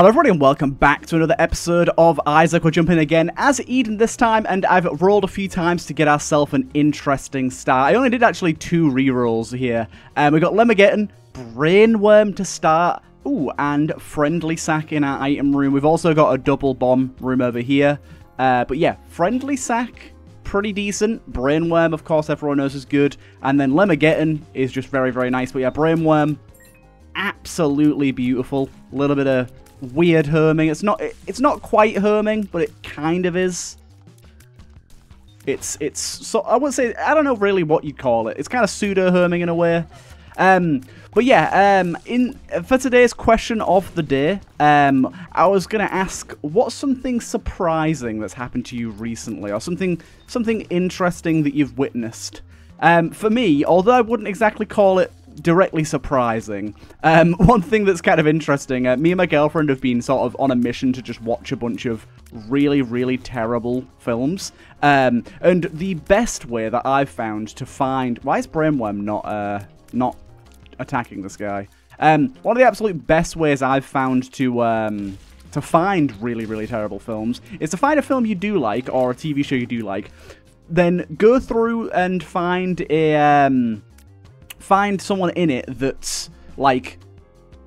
Hello everybody and welcome back to another episode of Isaac. We're jumping again as Eden this time and I've rolled a few times to get ourselves an interesting start. I only did actually two rerolls here. Um, we got Lemegeton, Brainworm to start, ooh, and Friendly Sack in our item room. We've also got a double bomb room over here. Uh, but yeah, Friendly Sack, pretty decent. Brainworm, of course, everyone knows is good. And then Lemegeton is just very, very nice. But yeah, Brainworm, absolutely beautiful. A little bit of weird herming. It's not it's not quite herming, but it kind of is. It's it's so I would say I don't know really what you'd call it. It's kind of pseudo herming in a way. Um, but yeah, um, in for today's question of the day, um, I was gonna ask what's something surprising that's happened to you recently, or something something interesting that you've witnessed. Um, for me, although I wouldn't exactly call it directly surprising. Um, one thing that's kind of interesting, uh, me and my girlfriend have been sort of on a mission to just watch a bunch of really, really terrible films. Um, and the best way that I've found to find... Why is Brainworm not, uh, not attacking this guy? Um, one of the absolute best ways I've found to... Um, to find really, really terrible films is to find a film you do like or a TV show you do like, then go through and find a um, find someone in it that's like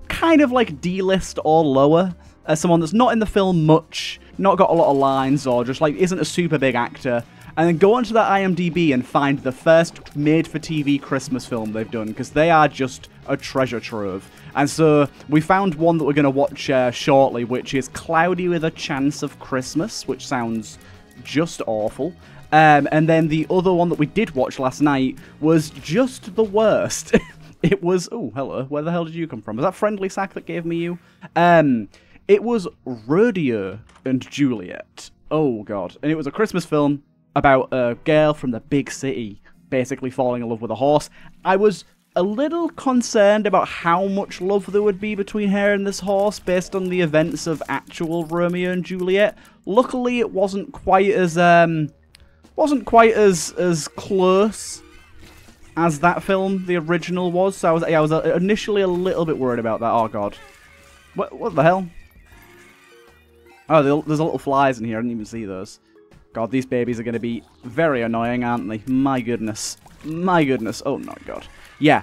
kind of like D-list or lower, as someone that's not in the film much, not got a lot of lines, or just like isn't a super big actor, and then go onto that IMDb and find the first made-for-TV Christmas film they've done, because they are just a treasure trove. And so we found one that we're going to watch uh, shortly, which is Cloudy with a Chance of Christmas, which sounds just awful. Um, and then the other one that we did watch last night was just the worst. it was, oh, hello, where the hell did you come from? Was that Friendly Sack that gave me you? Um, it was Rodeo and Juliet. Oh, God. And it was a Christmas film about a girl from the big city basically falling in love with a horse. I was a little concerned about how much love there would be between her and this horse based on the events of actual Romeo and Juliet. Luckily, it wasn't quite as, um, wasn't quite as as close as that film, the original was. So I was, yeah, I was uh, initially a little bit worried about that. Oh god, what what the hell? Oh, there's a little flies in here. I didn't even see those. God, these babies are going to be very annoying, aren't they? My goodness. My goodness. Oh, my God. Yeah.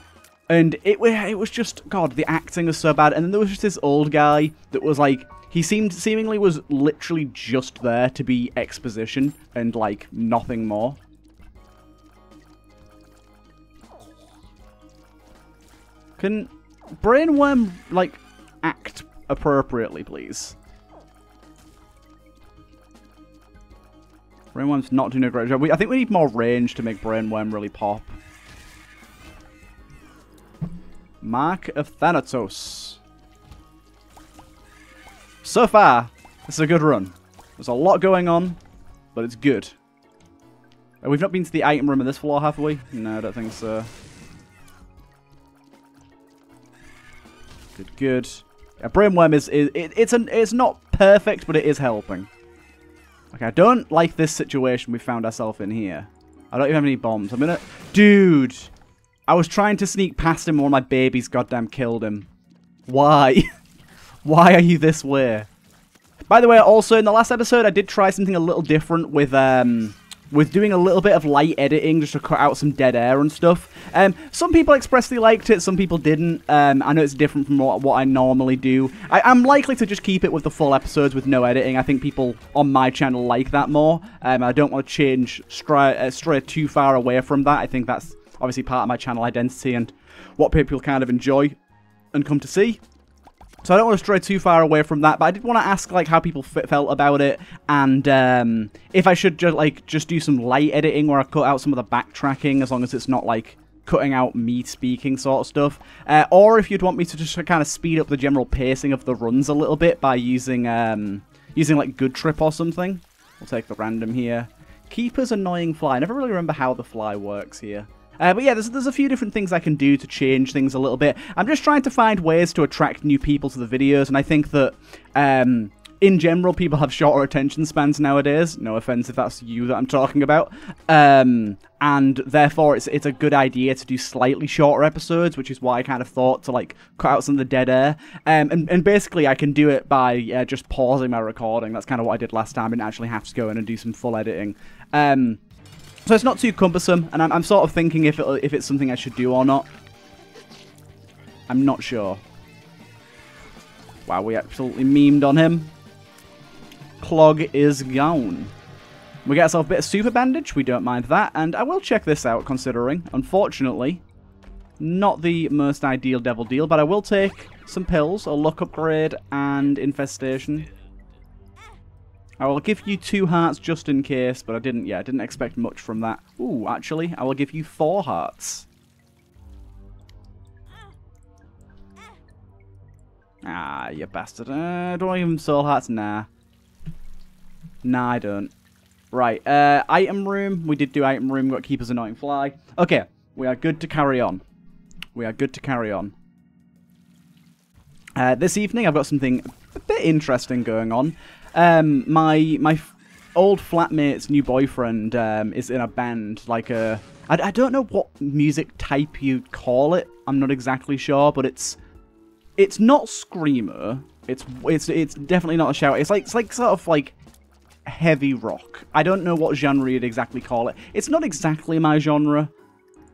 And it, it was just, God, the acting was so bad. And then there was just this old guy that was like, he seemed seemingly was literally just there to be exposition and like nothing more. Can Brainworm like act appropriately, please? Brainworm's not doing a great job. We, I think we need more range to make Brainworm really pop. Mark of Thanatos. So far, this is a good run. There's a lot going on, but it's good. Uh, we've not been to the item room of this floor, have we? No, I don't think so. Good, good. Yeah, Brainworm is, is it, it's an it's not perfect, but it is helping. Okay, I don't like this situation we found ourselves in here. I don't even have any bombs. I'm gonna... Dude! I was trying to sneak past him when my babies goddamn killed him. Why? Why are you this way? By the way, also in the last episode, I did try something a little different with um, with doing a little bit of light editing just to cut out some dead air and stuff. Um, some people expressly liked it, some people didn't. Um, I know it's different from what, what I normally do. I, am likely to just keep it with the full episodes with no editing. I think people on my channel like that more. Um, I don't want to change stray, uh, stray too far away from that. I think that's obviously part of my channel identity and what people kind of enjoy and come to see. So I don't want to stray too far away from that, but I did want to ask like how people felt about it, and um, if I should just like just do some light editing where I cut out some of the backtracking, as long as it's not like cutting out me speaking sort of stuff, uh, or if you'd want me to just kind of speed up the general pacing of the runs a little bit by using um, using like Good Trip or something. We'll take the random here. Keeper's annoying fly. I never really remember how the fly works here. Uh, but yeah, there's, there's a few different things I can do to change things a little bit. I'm just trying to find ways to attract new people to the videos, and I think that um, in general, people have shorter attention spans nowadays. No offense if that's you that I'm talking about. Um, and therefore, it's it's a good idea to do slightly shorter episodes, which is why I kind of thought to like cut out some of the dead air. Um, and, and basically, I can do it by uh, just pausing my recording. That's kind of what I did last time. I didn't actually have to go in and do some full editing. Um, so it's not too cumbersome, and I'm, I'm sort of thinking if it, if it's something I should do or not. I'm not sure. Wow, we absolutely memed on him. Clog is gone. We get ourselves a bit of super bandage, we don't mind that, and I will check this out considering, unfortunately, not the most ideal devil deal, but I will take some pills, a luck upgrade, and infestation. I will give you two hearts just in case, but I didn't, yeah, I didn't expect much from that. Ooh, actually, I will give you four hearts. Ah, you bastard. Uh, do I even soul hearts? Nah. Nah, I don't. Right, uh, item room. We did do item room. Got Keeper's Annoying Fly. Okay, we are good to carry on. We are good to carry on. Uh, this evening, I've got something a bit interesting going on. Um, my my old flatmate's new boyfriend um, is in a band, like a... I, I don't know what music type you'd call it. I'm not exactly sure, but it's... It's not screamer. It's it's it's definitely not a shout. It's like it's like sort of like heavy rock. I don't know what genre you'd exactly call it. It's not exactly my genre,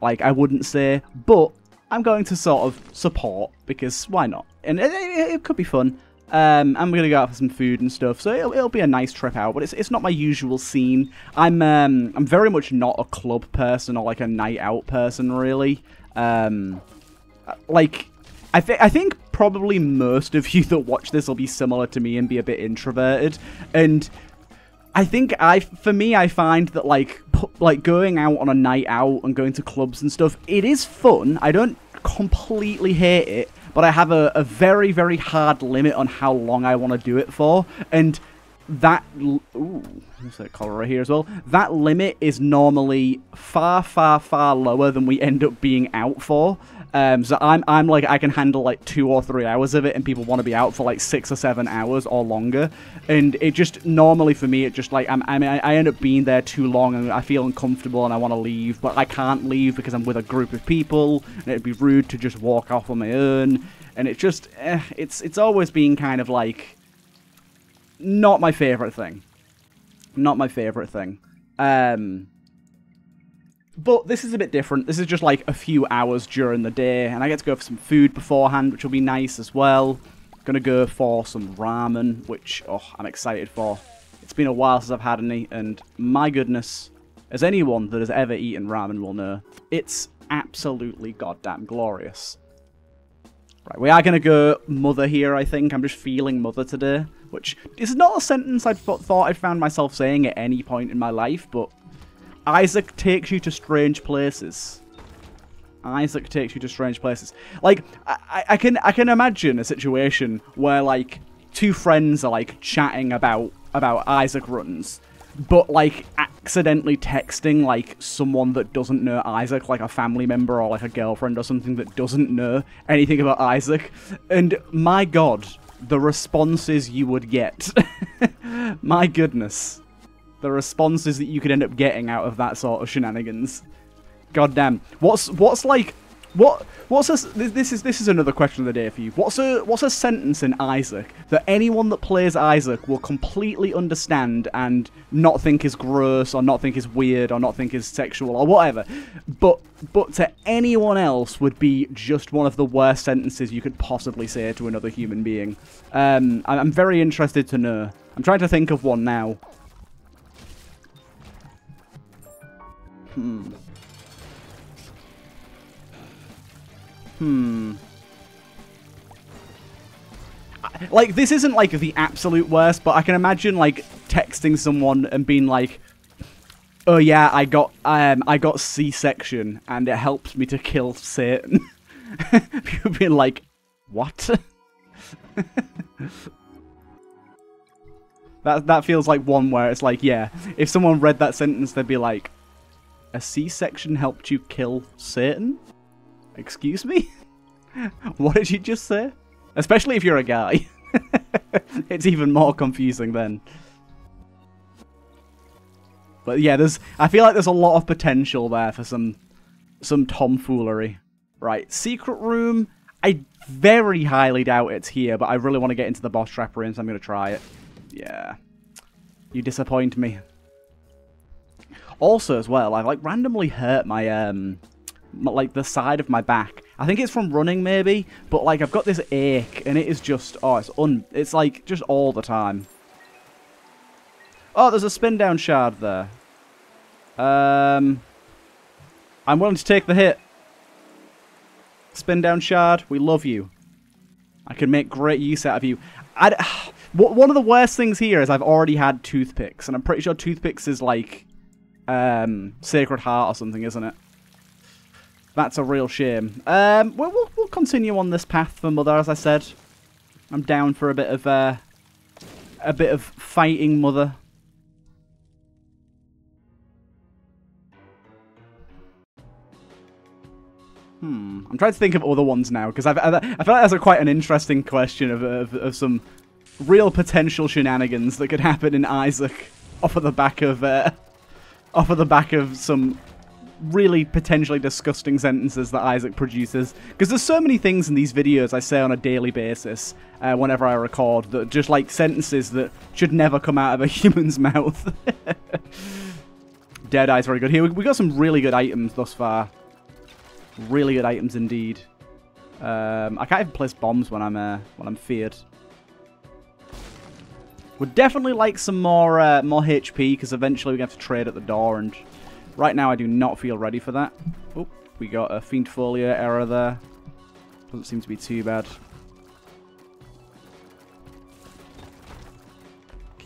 like I wouldn't say, but I'm going to sort of support because why not? And it, it, it could be fun. Um, I'm gonna go out for some food and stuff, so it'll, it'll, be a nice trip out. But it's it's not my usual scene. I'm um, I'm very much not a club person or like a night out person, really. Um, like I think I think probably most of you that watch this will be similar to me and be a bit introverted, and I think I, for me, I find that like, like going out on a night out and going to clubs and stuff, it is fun. I don't completely hate it, but I have a, a very, very hard limit on how long I want to do it for, and that ooh, there's a cholera here as well. That limit is normally far, far, far lower than we end up being out for. Um, so I'm, I'm like, I can handle like two or three hours of it, and people want to be out for like six or seven hours or longer. And it just normally for me, it just like I'm, I mean, I end up being there too long, and I feel uncomfortable, and I want to leave, but I can't leave because I'm with a group of people, and it'd be rude to just walk off on my own. And it's just, eh, it's it's always been kind of like not my favorite thing. Not my favorite thing. Um, but this is a bit different. This is just like a few hours during the day, and I get to go for some food beforehand, which will be nice as well. Gonna go for some ramen, which, oh, I'm excited for. It's been a while since I've had any, and my goodness, as anyone that has ever eaten ramen will know, it's absolutely goddamn glorious. Right, we are going to go mother here, I think. I'm just feeling mother today, which is not a sentence I thought I'd found myself saying at any point in my life, but Isaac takes you to strange places. Isaac takes you to strange places. Like, I, I can I can imagine a situation where, like, two friends are, like, chatting about, about Isaac runs, but, like, accidentally texting, like, someone that doesn't know Isaac, like a family member or, like, a girlfriend or something that doesn't know anything about Isaac. And, my god, the responses you would get. my goodness the responses that you could end up getting out of that sort of shenanigans. God damn. What's what's like what what's a this is this is another question of the day for you. What's a what's a sentence in Isaac that anyone that plays Isaac will completely understand and not think is gross or not think is weird or not think is sexual or whatever, but but to anyone else would be just one of the worst sentences you could possibly say to another human being. Um, I'm very interested to know. I'm trying to think of one now. Hmm. Hmm. Like, this isn't, like, the absolute worst, but I can imagine, like, texting someone and being like, oh yeah, I got, um, I got C-section, and it helped me to kill Satan. People being like, what? that, that feels like one where it's like, yeah, if someone read that sentence, they'd be like, a C-section helped you kill Satan? Excuse me? what did you just say? Especially if you're a guy. it's even more confusing then. But yeah, there's. I feel like there's a lot of potential there for some some tomfoolery. Right, secret room. I very highly doubt it's here, but I really want to get into the boss trap room, so I'm going to try it. Yeah. You disappoint me. Also, as well, I've like randomly hurt my um, like the side of my back. I think it's from running, maybe, but like I've got this ache, and it is just oh, it's un, it's like just all the time. Oh, there's a spin down shard there. Um, I'm willing to take the hit. Spin down shard, we love you. I can make great use out of you. I'd, one of the worst things here is I've already had toothpicks, and I'm pretty sure toothpicks is like um, Sacred Heart or something, isn't it? That's a real shame. Um, we'll, we'll, continue on this path for Mother, as I said. I'm down for a bit of uh, a bit of fighting Mother. Hmm. I'm trying to think of other ones now because I feel like that's a quite an interesting question of, of, of some real potential shenanigans that could happen in Isaac off of the back of uh, off of the back of some really potentially disgusting sentences that Isaac produces. Because there's so many things in these videos I say on a daily basis uh, whenever I record that just like sentences that should never come out of a human's mouth. Dead Eye's very good. Here, we got some really good items thus far. Really good items indeed. Um, I can't even place bombs when I'm uh, when I'm feared. Would definitely like some more uh, more HP because eventually we have to trade at the door, and right now I do not feel ready for that. Oh, we got a Fiend Folio error there. Doesn't seem to be too bad.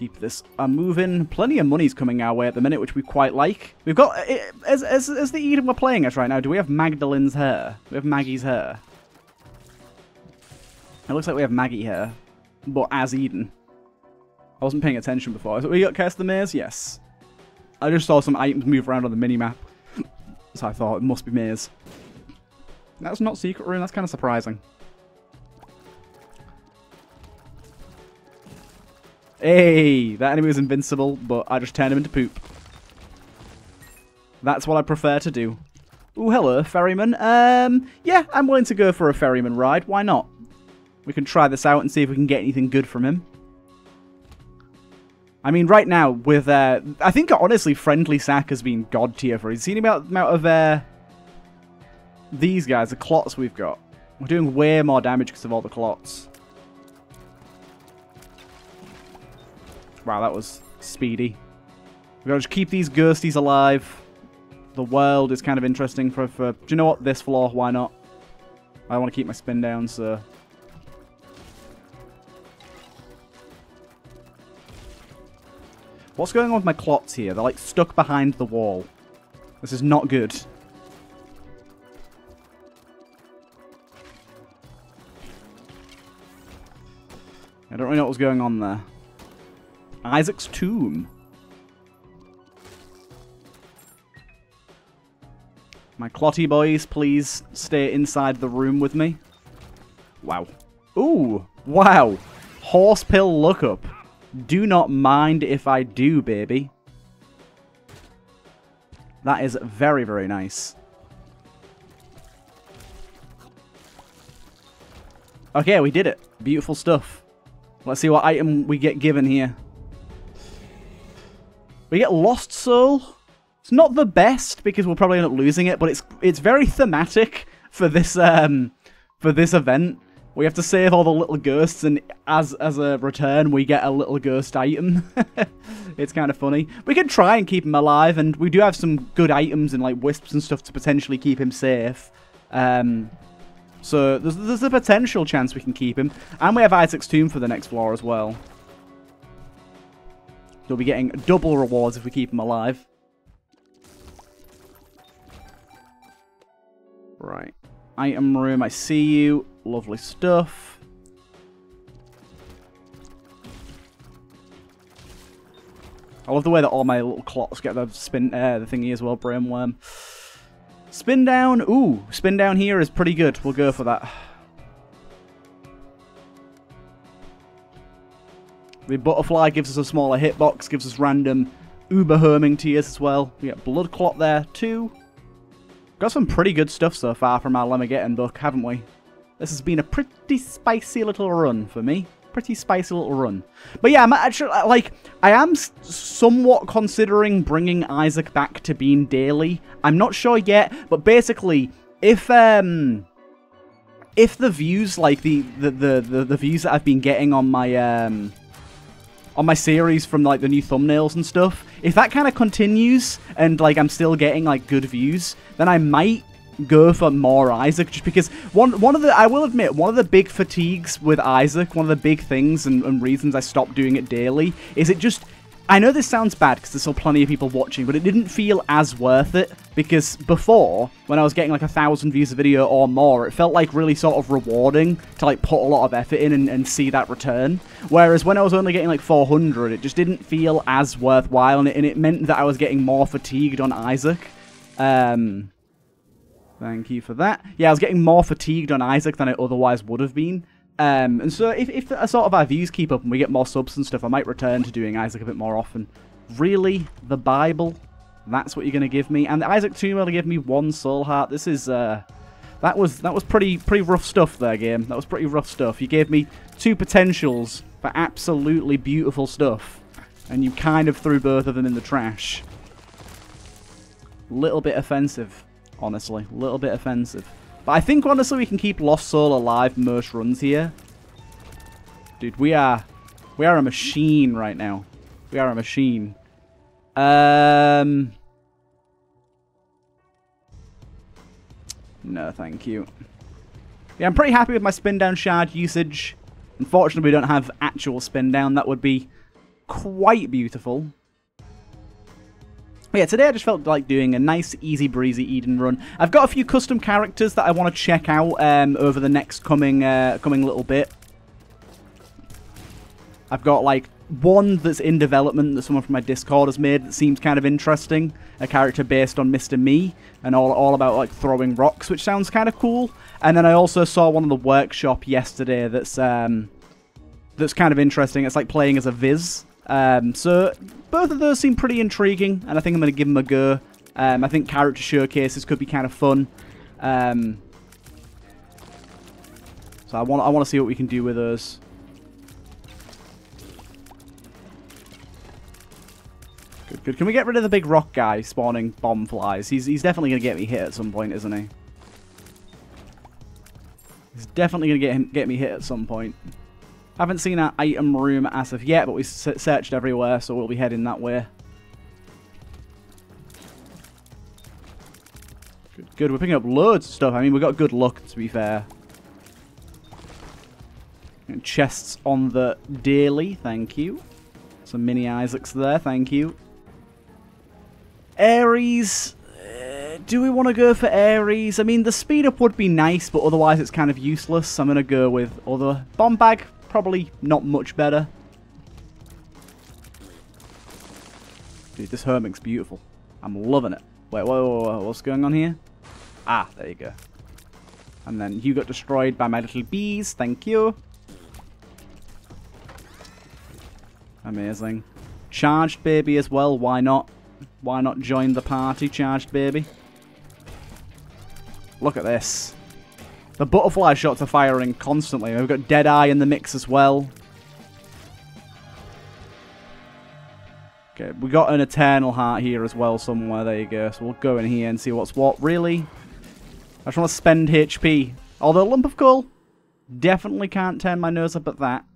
keep this uh, moving. Plenty of money's coming our way at the minute, which we quite like. We've got, uh, as, as, as the Eden we're playing us right now, do we have Magdalene's hair? We have Maggie's hair? It looks like we have Maggie hair, but as Eden. I wasn't paying attention before. So we got Curse the Maze? Yes. I just saw some items move around on the mini-map. so I thought it must be Maze. That's not Secret Room, that's kind of surprising. Hey, that enemy was invincible, but I just turned him into poop. That's what I prefer to do. Oh, hello, ferryman. Um, yeah, I'm willing to go for a ferryman ride. Why not? We can try this out and see if we can get anything good from him. I mean, right now, with, uh, I think, honestly, Friendly Sack has been god tier for it. See the amount, of, uh, these guys, the clots we've got. We're doing way more damage because of all the clots. Wow, that was speedy. We've got to just keep these ghosties alive. The world is kind of interesting for, for... Do you know what? This floor, why not? I want to keep my spin down, so... What's going on with my clots here? They're like stuck behind the wall. This is not good. I don't really know what was going on there. Isaac's tomb. My clotty boys, please stay inside the room with me. Wow. Ooh, wow. Horse pill luck up. Do not mind if I do, baby. That is very, very nice. Okay, we did it. Beautiful stuff. Let's see what item we get given here. We get Lost Soul. It's not the best because we'll probably end up losing it, but it's it's very thematic for this um for this event. We have to save all the little ghosts, and as as a return, we get a little ghost item. it's kind of funny. We can try and keep him alive, and we do have some good items and like wisps and stuff to potentially keep him safe. Um, so there's there's a potential chance we can keep him, and we have Isaac's tomb for the next floor as well. You'll be getting double rewards if we keep him alive. Right. Item room, I see you. Lovely stuff. I love the way that all my little clots get the spin, uh, the thingy as well, brainworm. Spin down, ooh, spin down here is pretty good. We'll go for that. The butterfly gives us a smaller hitbox, gives us random uber herming tears as well. We get blood clot there too. Got some pretty good stuff so far from our Lemegeton book, haven't we? This has been a pretty spicy little run for me. Pretty spicy little run. But yeah, I'm actually, like, I am somewhat considering bringing Isaac back to being daily. I'm not sure yet, but basically, if, um, if the views, like, the, the, the, the, the views that I've been getting on my, um, on my series from like the new thumbnails and stuff, if that kind of continues and like I'm still getting like good views, then I might go for more Isaac just because one one of the I will admit one of the big fatigues with Isaac, one of the big things and, and reasons I stopped doing it daily is it just I know this sounds bad because there's still plenty of people watching, but it didn't feel as worth it because before, when I was getting like a thousand views a video or more, it felt like really sort of rewarding to like put a lot of effort in and, and see that return. Whereas when I was only getting like 400, it just didn't feel as worthwhile and it, and it meant that I was getting more fatigued on Isaac. Um, thank you for that. Yeah, I was getting more fatigued on Isaac than I otherwise would have been. Um, and so if, if a sort of our views keep up and we get more subs and stuff, I might return to doing Isaac a bit more often. Really? The Bible? That's what you're going to give me? And Isaac 2 will give me one soul heart. This is, uh... That was that was pretty pretty rough stuff there, game. That was pretty rough stuff. You gave me two potentials for absolutely beautiful stuff. And you kind of threw both of them in the trash. Little bit offensive, honestly. A little bit offensive. But I think, honestly, we can keep Lost Soul alive most runs here. Dude, we are... We are a machine right now. We are a machine. Um... No, thank you. Yeah, I'm pretty happy with my spin down shard usage. Unfortunately, we don't have actual spin down. That would be quite beautiful. Yeah, today I just felt like doing a nice, easy breezy Eden run. I've got a few custom characters that I want to check out um, over the next coming uh, coming little bit. I've got like one that's in development that someone from my Discord has made that seems kind of interesting. A character based on Mr. Me and all, all about like throwing rocks, which sounds kind of cool. And then I also saw one of the workshop yesterday that's um, that's kind of interesting. It's like playing as a Viz. Um, so both of those seem pretty intriguing, and I think I'm going to give them a go. Um, I think character showcases could be kind of fun. Um, so I want I want to see what we can do with those. Good, good. Can we get rid of the big rock guy spawning bomb flies? He's he's definitely going to get me hit at some point, isn't he? He's definitely going to get him, get me hit at some point. Haven't seen our item room as of yet, but we searched everywhere, so we'll be heading that way. Good, good. We're picking up loads of stuff. I mean, we got good luck, to be fair. And chests on the daily, thank you. Some mini Isaacs there, thank you. Ares, uh, do we want to go for Ares? I mean, the speed up would be nice, but otherwise it's kind of useless. I'm going to go with other bomb bag probably not much better. Dude, this hermit's beautiful. I'm loving it. Wait, whoa, whoa, whoa, what's going on here? Ah, there you go. And then you got destroyed by my little bees. Thank you. Amazing. Charged baby as well. Why not? Why not join the party, charged baby? Look at this. The butterfly shots are firing constantly. We've got Deadeye in the mix as well. Okay, we got an Eternal Heart here as well somewhere. There you go. So we'll go in here and see what's what. Really? I just want to spend HP. Although Lump of Coal, definitely can't turn my nose up at that.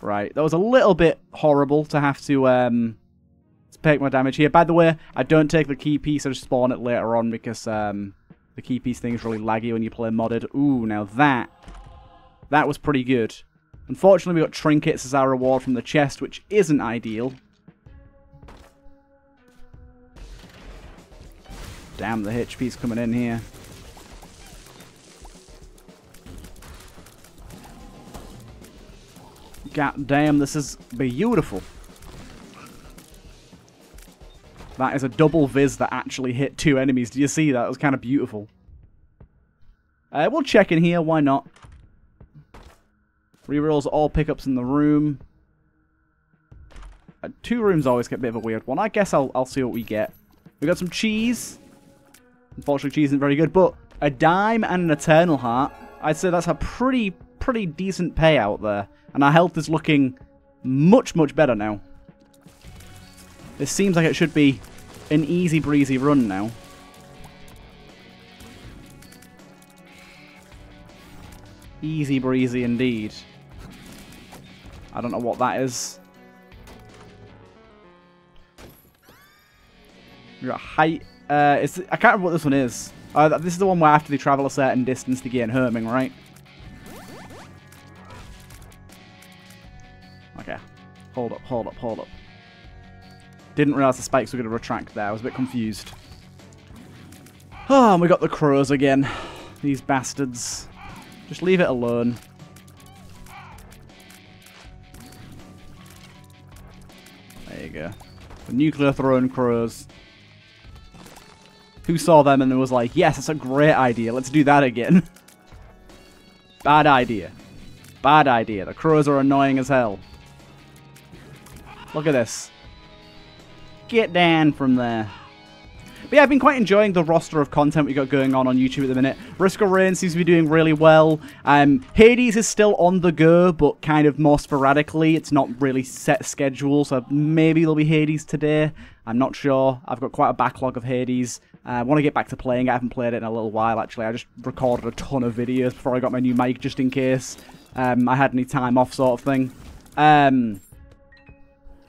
Right, that was a little bit horrible to have to um, take my damage here. By the way, I don't take the key piece, I just spawn it later on because um, the key piece thing is really laggy when you play modded. Ooh, now that, that was pretty good. Unfortunately, we got trinkets as our reward from the chest, which isn't ideal. Damn, the HP's coming in here. God damn, this is beautiful. That is a double viz that actually hit two enemies. Do you see that? It was kind of beautiful. Uh, we'll check in here. Why not? Rerolls all pickups in the room. Uh, two rooms always get a bit of a weird one. I guess I'll, I'll see what we get. We got some cheese. Unfortunately, cheese isn't very good, but a dime and an eternal heart. I'd say that's a pretty, pretty decent payout there. And our health is looking much, much better now. This seems like it should be an easy breezy run now. Easy breezy indeed. I don't know what that is. Got height. Uh, I can't remember what this one is. Uh, this is the one where after they travel a certain distance they gain herming, right? Okay. Hold up, hold up, hold up. Didn't realise the spikes were going to retract there. I was a bit confused. Oh, and we got the crows again. These bastards. Just leave it alone. There you go. The nuclear throne crows. Who saw them and was like, yes, that's a great idea. Let's do that again. Bad idea. Bad idea. The crows are annoying as hell. Look at this. Get down from there. But yeah, I've been quite enjoying the roster of content we've got going on on YouTube at the minute. Risk of Rain seems to be doing really well. Um, Hades is still on the go, but kind of more sporadically. It's not really set schedule, so maybe there'll be Hades today. I'm not sure. I've got quite a backlog of Hades. Uh, I want to get back to playing. I haven't played it in a little while, actually. I just recorded a ton of videos before I got my new mic, just in case um, I had any time off sort of thing. Um,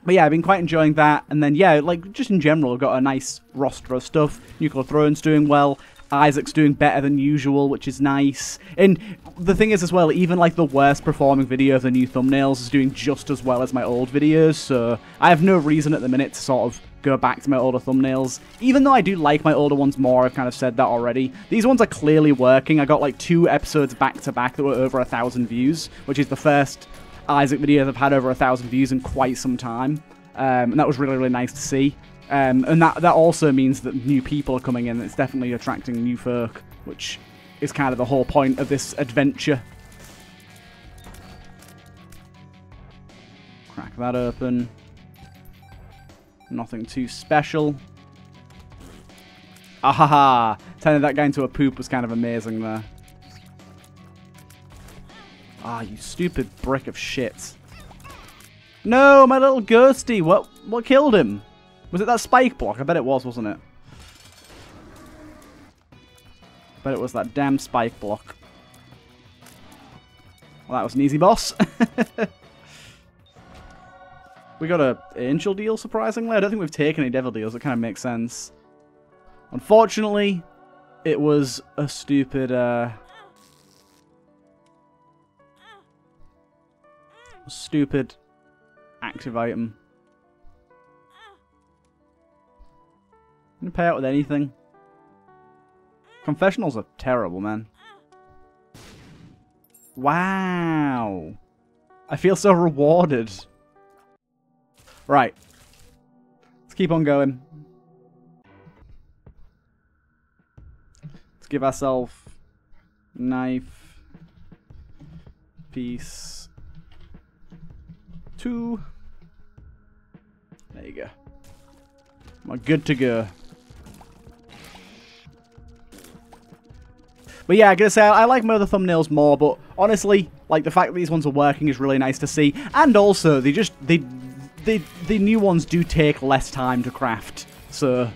but yeah, I've been quite enjoying that. And then, yeah, like, just in general, I've got a nice roster of stuff. Nuclear Throne's doing well. Isaac's doing better than usual, which is nice. And the thing is as well, even like the worst performing video of the new thumbnails is doing just as well as my old videos, so I have no reason at the minute to sort of go back to my older thumbnails. Even though I do like my older ones more, I've kind of said that already. These ones are clearly working. I got like two episodes back to back that were over a thousand views, which is the first Isaac videos have had over a thousand views in quite some time. Um, and that was really, really nice to see. Um, and that, that also means that new people are coming in. It's definitely attracting new folk, which is kind of the whole point of this adventure. Crack that open. Nothing too special. Ahaha! Turning that guy into a poop was kind of amazing there. Ah, you stupid brick of shit. No, my little ghosty. What what killed him? Was it that spike block? I bet it was, wasn't it? I bet it was that damn spike block. Well, that was an easy boss. we got a angel deal, surprisingly. I don't think we've taken any devil deals. It kind of makes sense. Unfortunately, it was a stupid... Uh, stupid active item. Can pay out with anything? Confessionals are terrible, man. Wow. I feel so rewarded. Right. Let's keep on going. Let's give ourselves knife, piece, two. There you go. I'm good to go. But yeah, I gotta say, I like my other thumbnails more, but honestly, like, the fact that these ones are working is really nice to see. And also, they just, they, they, the new ones do take less time to craft, so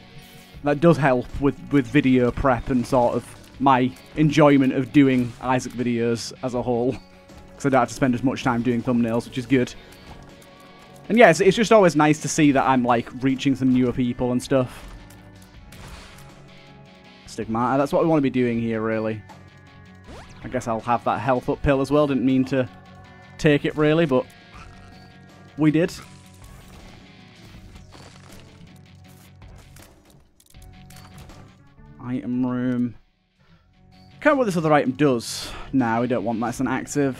that does help with, with video prep and sort of my enjoyment of doing Isaac videos as a whole. Because I don't have to spend as much time doing thumbnails, which is good. And yeah, it's, it's just always nice to see that I'm, like, reaching some newer people and stuff. Stigmata, uh, that's what we want to be doing here, really. I guess I'll have that health up pill as well. Didn't mean to take it, really, but we did. Item room. Can't what this other item does. No, we don't want that. It's an active.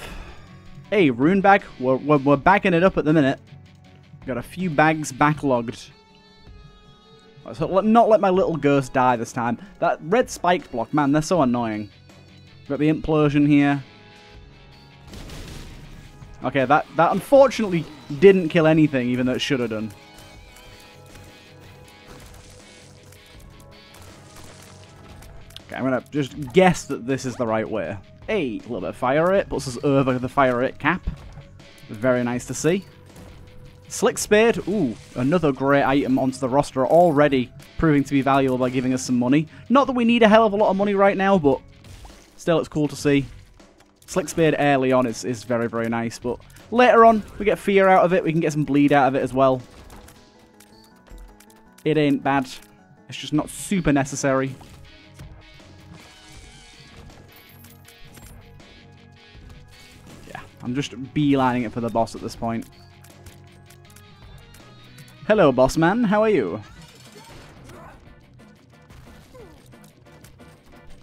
Hey, rune bag. We're, we're, we're bagging it up at the minute. Got a few bags backlogged. So let, not let my little ghost die this time. That red spiked block, man, they're so annoying. Got the implosion here. Okay, that, that unfortunately didn't kill anything, even though it should have done. Okay, I'm going to just guess that this is the right way. Hey, a little bit of fire rate, puts us over the fire rate cap. Very nice to see. Slick Spade, ooh, another great item onto the roster already proving to be valuable by giving us some money. Not that we need a hell of a lot of money right now, but still it's cool to see. Slick Spade early on is, is very, very nice, but later on we get fear out of it, we can get some bleed out of it as well. It ain't bad. It's just not super necessary. Yeah, I'm just beelining it for the boss at this point. Hello, boss man. How are you?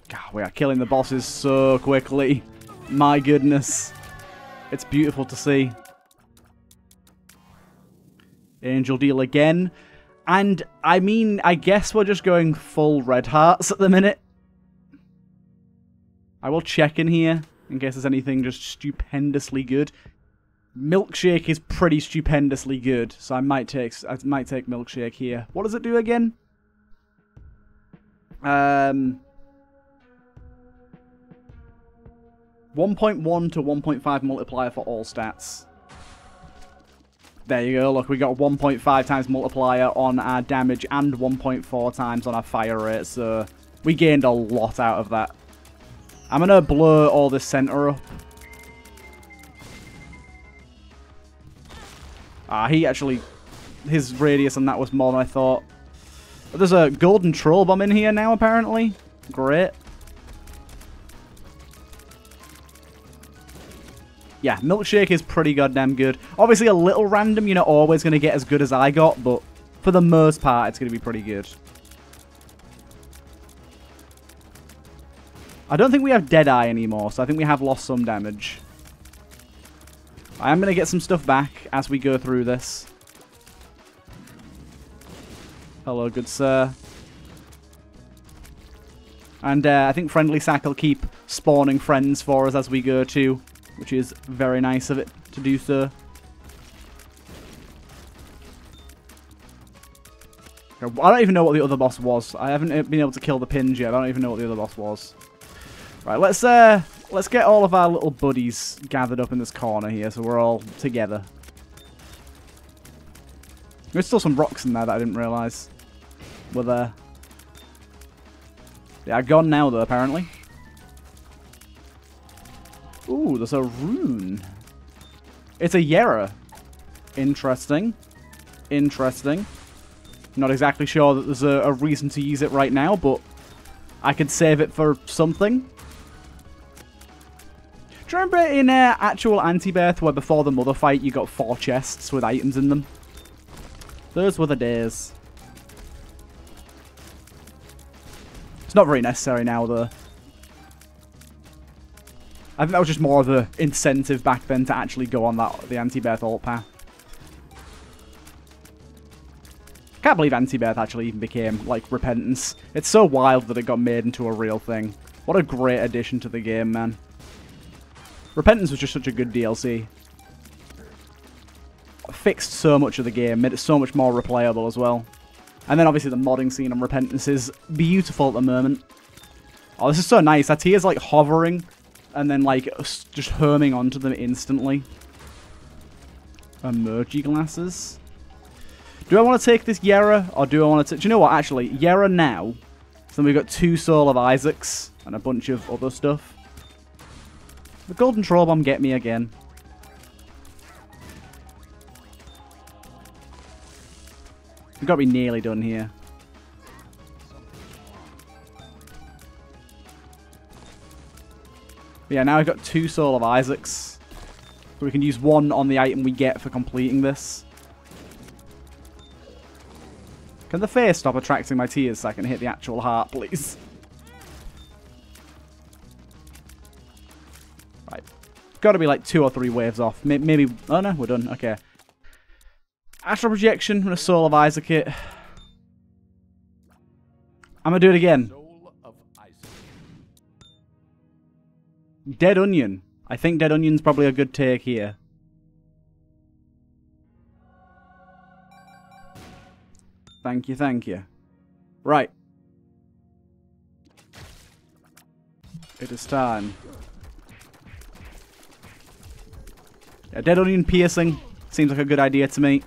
God, we are killing the bosses so quickly. My goodness. It's beautiful to see. Angel deal again. And, I mean, I guess we're just going full red hearts at the minute. I will check in here in case there's anything just stupendously good. Milkshake is pretty stupendously good, so I might take I might take milkshake here. What does it do again? Um, 1.1 to 1.5 multiplier for all stats. There you go, look, we got 1.5 times multiplier on our damage and 1.4 times on our fire rate, so we gained a lot out of that. I'm going to blur all the center up Ah, he actually... His radius on that was more than I thought. But there's a golden troll bomb in here now, apparently. Great. Yeah, Milkshake is pretty goddamn good. Obviously a little random, you're not always going to get as good as I got, but for the most part, it's going to be pretty good. I don't think we have Deadeye anymore, so I think we have lost some damage. I am going to get some stuff back as we go through this. Hello, good sir. And uh, I think Friendly Sack will keep spawning friends for us as we go too, which is very nice of it to do so. I don't even know what the other boss was. I haven't been able to kill the pins yet. I don't even know what the other boss was. Right, let's uh, let's get all of our little buddies gathered up in this corner here so we're all together. There's still some rocks in there that I didn't realise were there. They are gone now, though, apparently. Ooh, there's a rune. It's a Jera. Interesting. Interesting. Not exactly sure that there's a, a reason to use it right now, but I could save it for something. Do you remember in uh, actual Antibirth where before the mother fight you got four chests with items in them? Those were the days. It's not very necessary now though. I think that was just more of an incentive back then to actually go on that the Antibirth alt path. Can't believe Antibirth actually even became, like, Repentance. It's so wild that it got made into a real thing. What a great addition to the game, man. Repentance was just such a good DLC. Fixed so much of the game, made it so much more replayable as well. And then obviously the modding scene on Repentance is beautiful at the moment. Oh, this is so nice. That is like hovering and then like just herming onto them instantly. Emoji glasses. Do I want to take this Jera or do I want to... take... Do you know what, actually? Jera now. So then we've got two Soul of Isaacs and a bunch of other stuff. The golden troll bomb get me again. We've got to be nearly done here. Yeah, now we've got two Soul of Isaacs. So we can use one on the item we get for completing this. Can the face stop attracting my tears so I can hit the actual heart, please? got to be like two or three waves off. Maybe... Oh, no, we're done. Okay. Astral Projection and a Soul of Isaac it. I'm going to do it again. Dead Onion. I think Dead Onion's probably a good take here. Thank you, thank you. Right. It is time. Yeah, dead onion piercing seems like a good idea to me.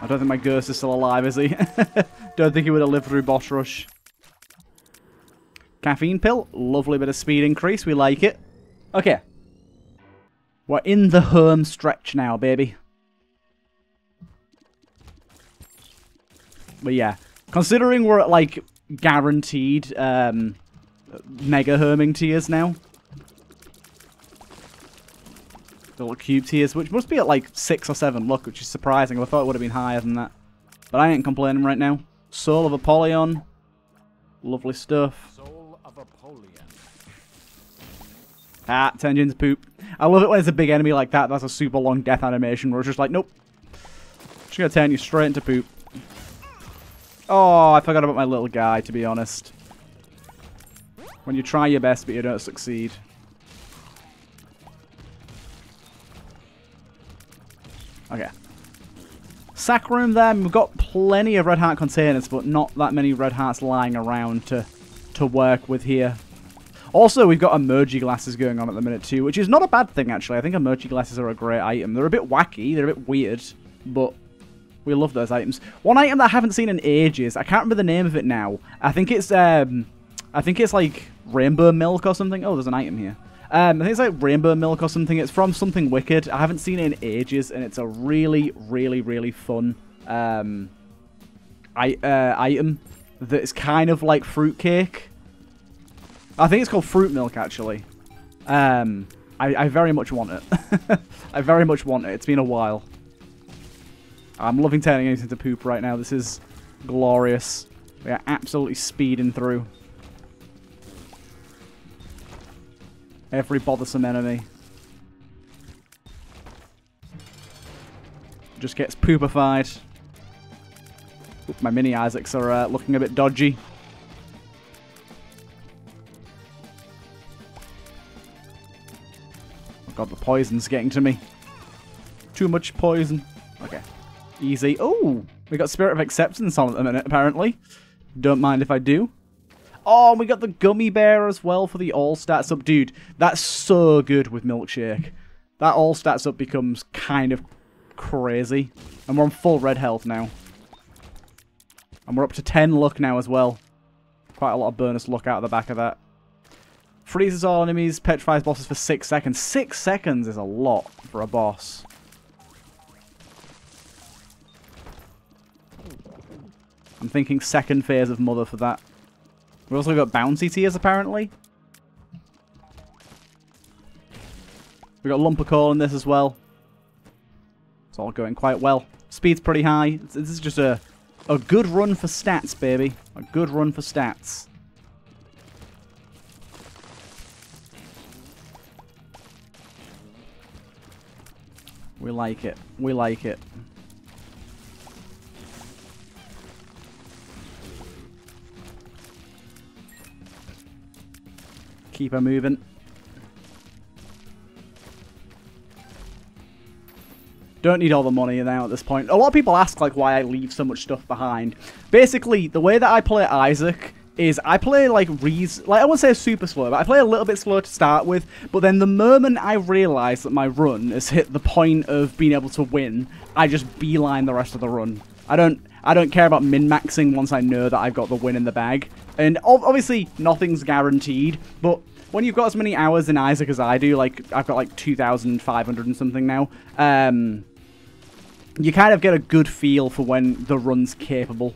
I don't think my ghost is still alive, is he? don't think he would have lived through boss rush. Caffeine pill. Lovely bit of speed increase. We like it. Okay. We're in the home stretch now, baby. But yeah, considering we're at like guaranteed um, mega herming tears now. The little cube tears, which must be at like 6 or 7 look, which is surprising. I thought it would have been higher than that. But I ain't complaining right now. Soul of Apollyon. Lovely stuff. Soul of Apollyon. Ah, turned into poop. I love it when it's a big enemy like that. That's a super long death animation where it's just like, nope. Just gonna turn you straight into poop. Oh, I forgot about my little guy, to be honest. When you try your best but you don't succeed. Okay. Sack room there. We've got plenty of red heart containers, but not that many red hearts lying around to, to work with here. Also, we've got emoji glasses going on at the minute too, which is not a bad thing actually. I think emoji glasses are a great item. They're a bit wacky, they're a bit weird, but we love those items. One item that I haven't seen in ages, I can't remember the name of it now. I think it's um I think it's like rainbow milk or something. Oh, there's an item here. Um, I think it's like rainbow milk or something. It's from something wicked. I haven't seen it in ages, and it's a really, really, really fun um, I, uh, item that's kind of like fruitcake. I think it's called fruit milk, actually. Um, I, I very much want it. I very much want it. It's been a while. I'm loving turning it into poop right now. This is glorious. We are absolutely speeding through. Every bothersome enemy. Just gets poopified. Oop, my mini Isaacs are uh, looking a bit dodgy. Oh god, the poison's getting to me. Too much poison. Okay. Easy. Oh, we got Spirit of Acceptance on at the minute, apparently. Don't mind if I do. Oh, we got the gummy bear as well for the all stats up. Dude, that's so good with Milkshake. That all stats up becomes kind of crazy. And we're on full red health now. And we're up to 10 luck now as well. Quite a lot of bonus luck out of the back of that. Freezes all enemies, petrifies bosses for 6 seconds. 6 seconds is a lot for a boss. I'm thinking second phase of Mother for that. We've also got bouncy tears, apparently. we've got Lump of Coal in this as well. It's all going quite well. Speed's pretty high. This is just a, a good run for stats, baby. A good run for stats. We like it. We like it. Keep her moving. Don't need all the money now at this point. A lot of people ask like why I leave so much stuff behind. Basically, the way that I play Isaac is I play like reas like I won't say super slow, but I play a little bit slow to start with. But then the moment I realise that my run has hit the point of being able to win, I just beeline the rest of the run. I don't I don't care about min-maxing once I know that I've got the win in the bag. And obviously, nothing's guaranteed, but when you've got as many hours in Isaac as I do, like, I've got like 2,500 and something now, um, you kind of get a good feel for when the run's capable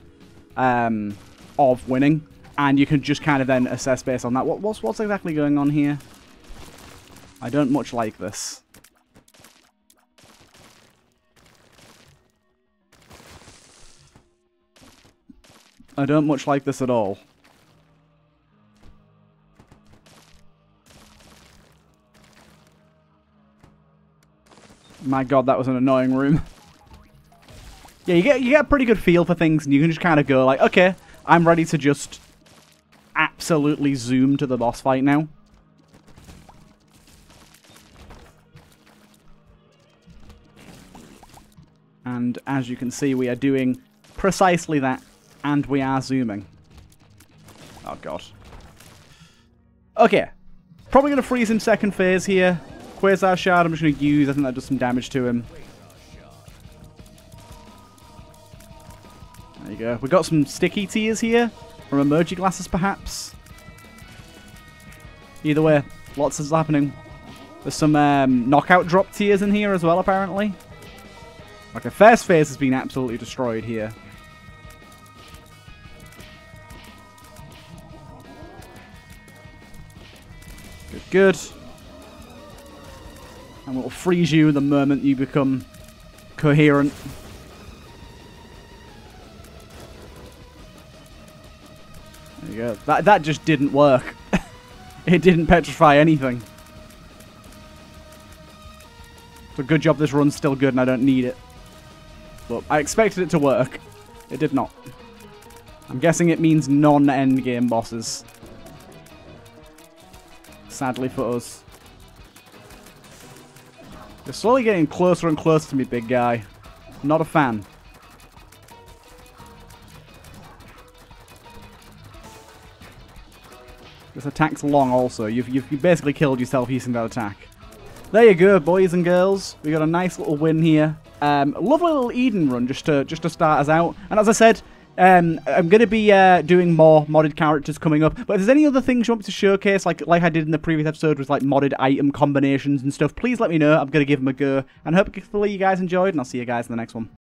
um, of winning, and you can just kind of then assess based on that. What, what's, what's exactly going on here? I don't much like this. I don't much like this at all. My god, that was an annoying room. yeah, you get you get a pretty good feel for things, and you can just kind of go like, okay, I'm ready to just absolutely zoom to the boss fight now. And as you can see, we are doing precisely that. And we are zooming. Oh, God. Okay. Probably going to freeze him second phase here. Quasar Shard I'm just going to use. I think that does some damage to him. There you go. We've got some sticky tears here. From emoji glasses, perhaps. Either way, lots is happening. There's some um, knockout drop tears in here as well, apparently. Okay, first phase has been absolutely destroyed here. Good, good. And we'll freeze you the moment you become coherent. There you go. That, that just didn't work. it didn't petrify anything. A good job this run's still good and I don't need it. But I expected it to work. It did not. I'm guessing it means non-endgame bosses. Sadly for us. Slowly getting closer and closer to me, big guy. Not a fan. This attack's long also. You've, you've, you've basically killed yourself using that attack. There you go, boys and girls. We got a nice little win here. Um, lovely little Eden run just to just to start us out. And as I said, um, I'm going to be uh, doing more modded characters coming up. But if there's any other things you want me to showcase, like like I did in the previous episode with like modded item combinations and stuff, please let me know. I'm going to give them a go. And hopefully you guys enjoyed, and I'll see you guys in the next one.